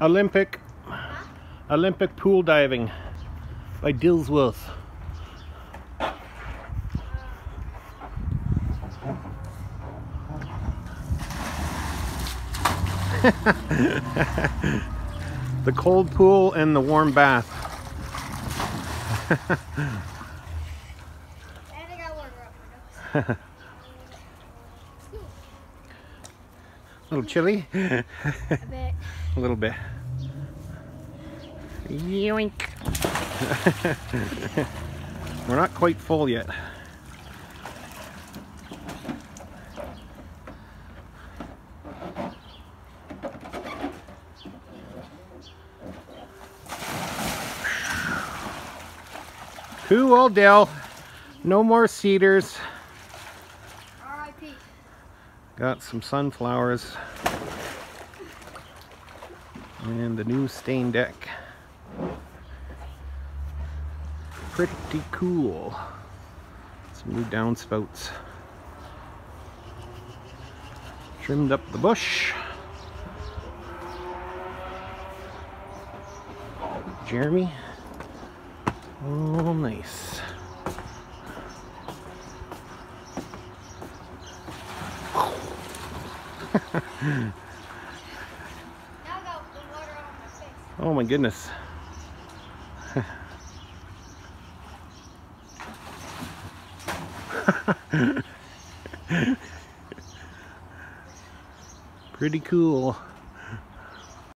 Olympic Olympic pool diving by Dillsworth. the cold pool and the warm bath. And I got water up my nose. A little chilly. A bit. A little bit. Yoink. We're not quite full yet. Cool, Dell. No more cedars. Got some sunflowers. And the new stain deck. Pretty cool. Some new downspouts. Trimmed up the bush. Jeremy. Oh, nice. Oh my goodness. Pretty cool.